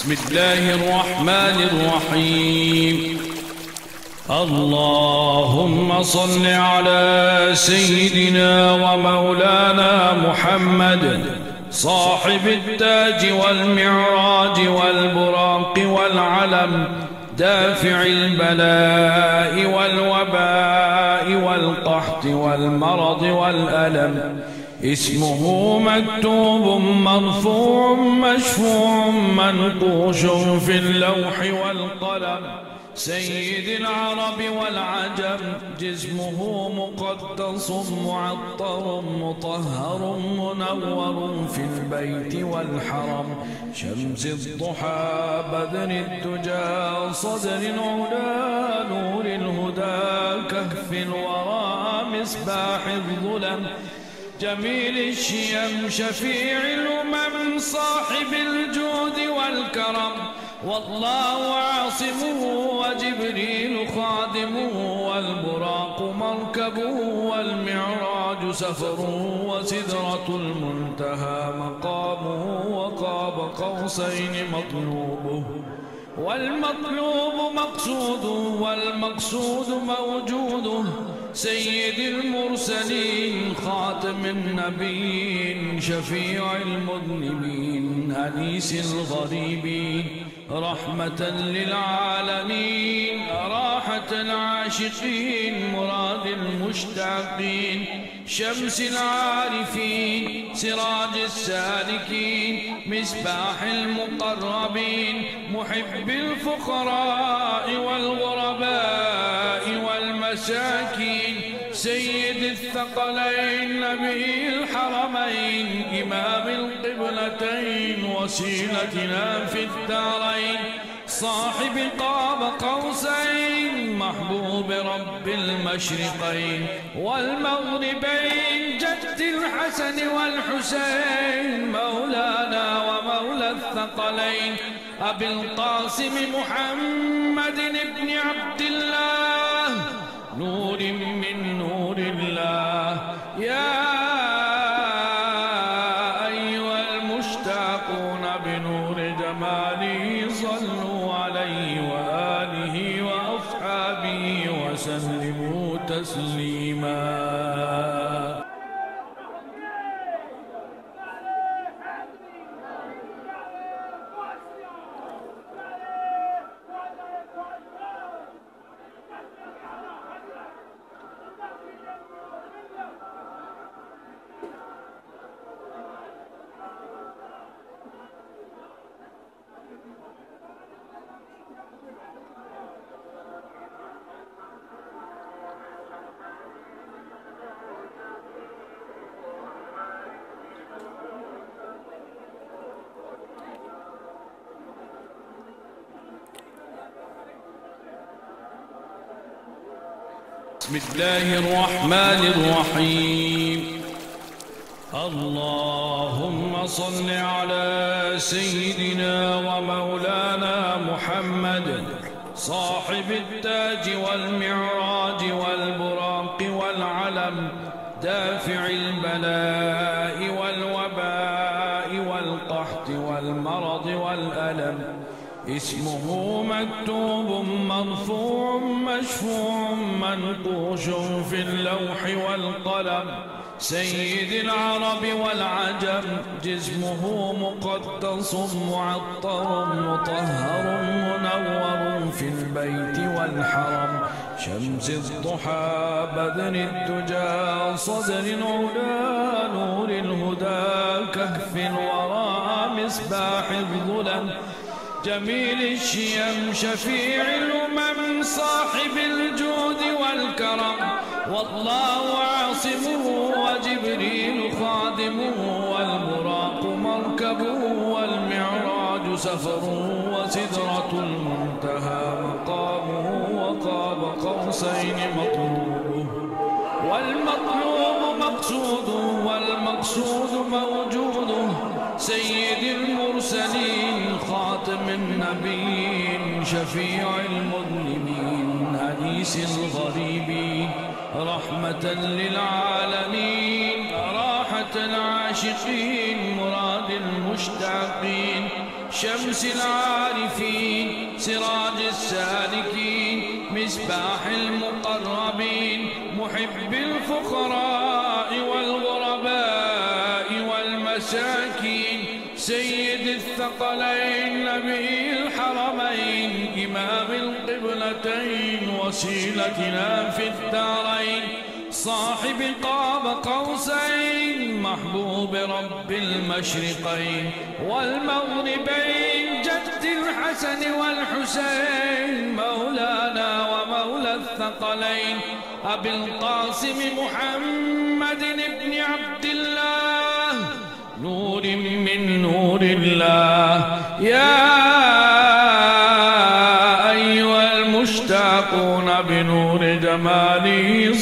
بسم الله الرحمن الرحيم. اللهم صل على سيدنا ومولانا محمد صاحب التاج والمعراج والبراق والعلم دافع البلاء والوباء والقحط والمرض والألم. اسمه مكتوب مرفوع مشفوع منقوش في اللوح والقلم. سيد العرب والعجم جسمه مقدس معطر مطهر منور في البيت والحرم. شمس الضحى بدر الدجى صدر العلا نور الهدى كهف الورى مصباح الظلم. جميل الشيم شفيع الأمم صاحب الجود والكرم. والله عاصمه وجبريل خادمه والبراق مركبه والمعراج سفره وسدرة المنتهى مقامه وقاب قوسين مطلوبه والمطلوب مقصود والمقصود موجود سيد المرسلين خاتم النبيين شفيع المذنبين أنيس الغريبين رحمة للعالمين راحة العاشقين مراد المشتاقين شمس العارفين سراج السالكين مصباح المقربين محب الفقراء والغرباء والمساكين. سيد الثقلين نبي الحرمين إمام القبلتين وسيلتنا في الدارين. صاحب قاب قوسين محبوب رب المشرقين. والمغربين جد الحسن والحسين مولانا ومولى الثقلين. أبي القاسم محمد بن عبد الله نور من وسلموا تسليما. بسم الله الرحمن الرحيم. اللهم صل على سيدنا ومولانا محمد صاحب التاج والمعراج والبراق والعلم دافع البلاء والوباء والقحط والمرض والألم. اسمه مكتوب مرفوع مشفوع منقوش في اللوح والقلم. سيد العرب والعجم جسمه مقدس معطر مطهر منور في البيت والحرم. شمس الضحى بدر الدجى صدر العلا نور الهدى كهف الورى مصباح الظلم. جميل الشيم شفيع الأمم صاحب الجود والكرم. والله عاصمه وجبريل خادمه والبراق مركبه والمعراج سفره وسدرة المنتهى. مقامه وقاب قوسين مطلوبه. والمطلوب مقصود والمقصود موجود سيد المرسلين خاتم النبيين شفيع المذنبين أنيس الغريبين رحمة للعالمين راحة العاشقين مراد المشتاقين شمس العارفين سراج السالكين مصباح المقربين محب الفقراء والغرباء والمساكين سيد الثقلين نبي الحرمين إمام القبلتين وسيلتنا في الدارين. صاحب قاب قوسين محبوب رب المشرقين. والمغربين جد الحسن والحسين. مولانا ومولى الثقلين. أبي القاسم محمد بن عبد الله. نور من نور الله.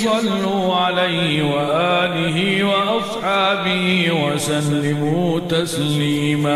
صلوا عليه وآله وأصحابه وسلموا تسليماً.